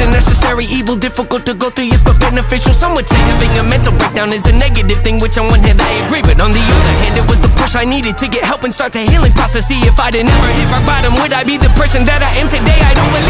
isn't necessary. Evil, difficult to go through, yes, but beneficial. Some would say having a mental breakdown is a negative thing, which on one hand I agree, but on the other hand, it was the push I needed to get help and start the healing process. See, if I'd have never hit my bottom, would I be the person that I am today? I don't believe.